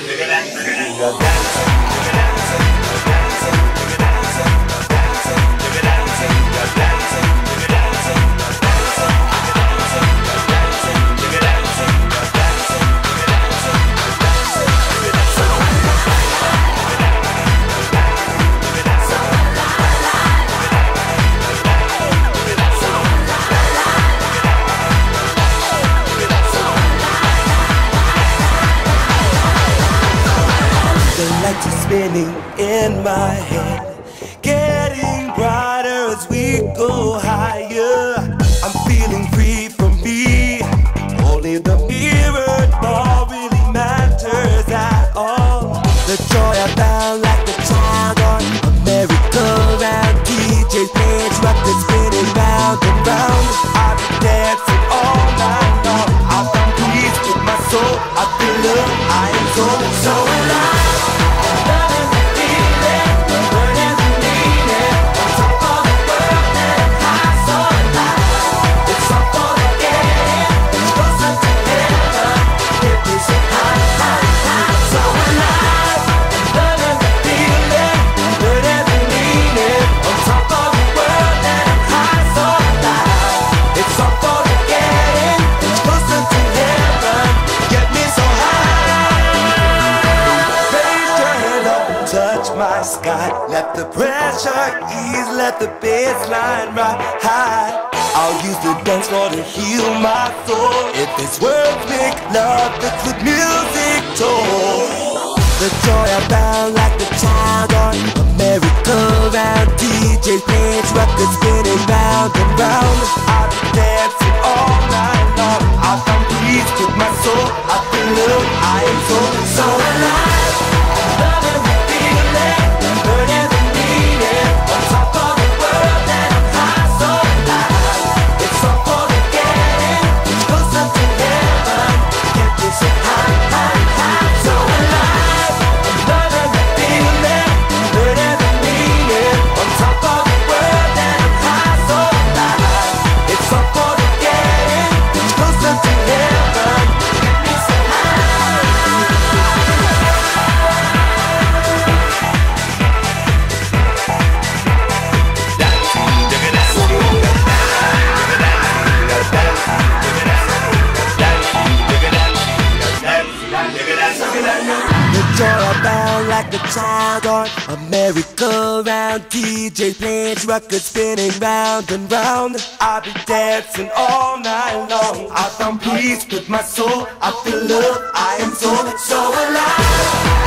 You're a dancer. You're. Spinning in my head, getting brighter as we go higher. I'm feeling free from me. Only the mirror sky. Let the pressure ease, let the bassline ride high. I'll use the dance floor to heal my soul. If this world make love, fix with music toll. The joy I found like a child on a merry-go-round. DJ plays records spinning round and round. I've been dancing all night long. I found peace with my soul. I feel love. I am so so alive. A child on. A merry-go-round DJ playing records spinning round and round. I'll be dancing all night long. I found peace with my soul. I feel love, I am so, so